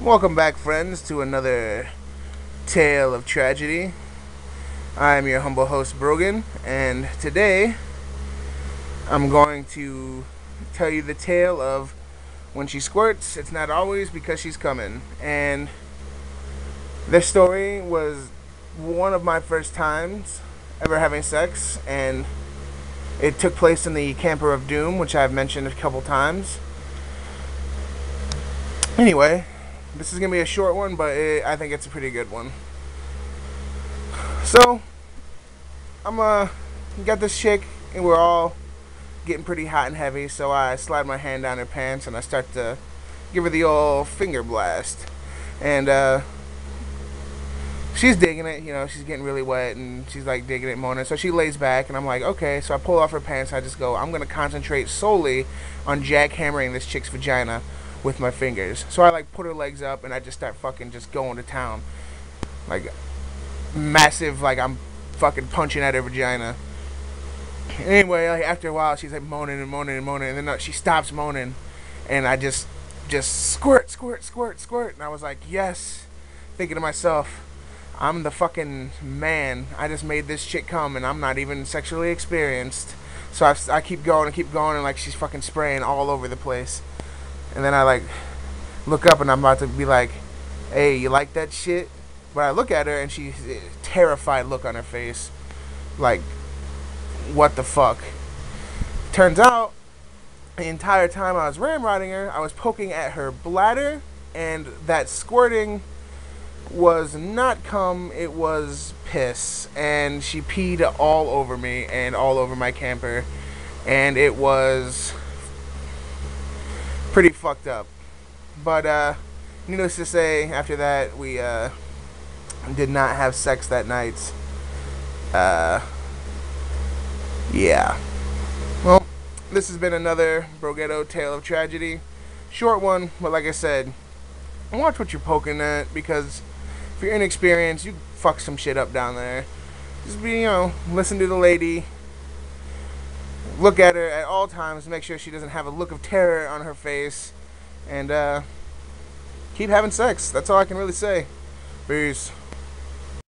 Welcome back, friends, to another tale of tragedy. I am your humble host, Brogan, and today I'm going to tell you the tale of when she squirts, it's not always because she's coming. And this story was one of my first times ever having sex, and it took place in the Camper of Doom, which I've mentioned a couple times. Anyway, this is gonna be a short one, but it, I think it's a pretty good one. So, I'm uh got this chick, and we're all getting pretty hot and heavy. So I slide my hand down her pants, and I start to give her the old finger blast, and uh, she's digging it. You know, she's getting really wet, and she's like digging it, moaning. So she lays back, and I'm like, okay. So I pull off her pants. I just go, I'm gonna concentrate solely on jackhammering this chick's vagina with my fingers. So I like put her legs up and I just start fucking just going to town. Like massive like I'm fucking punching at her vagina. Anyway, like after a while she's like moaning and moaning and moaning and then uh, she stops moaning and I just just squirt, squirt, squirt, squirt and I was like, "Yes." Thinking to myself, I'm the fucking man. I just made this chick come and I'm not even sexually experienced. So I, I keep going and keep going and like she's fucking spraying all over the place. And then I like look up and I'm about to be like, "Hey, you like that shit?" But I look at her and she's terrified look on her face, like, "What the fuck?" Turns out, the entire time I was ramrodding her, I was poking at her bladder, and that squirting was not cum; it was piss, and she peed all over me and all over my camper, and it was pretty fucked up. But uh, needless to say, after that, we uh, did not have sex that night. Uh, yeah. Well, this has been another Brogetto Tale of Tragedy. Short one, but like I said, watch what you're poking at because if you're inexperienced, you fuck some shit up down there. Just be, you know, listen to the lady, look at her at all times, make sure she doesn't have a look of terror on her face, and uh, keep having sex. That's all I can really say. Peace.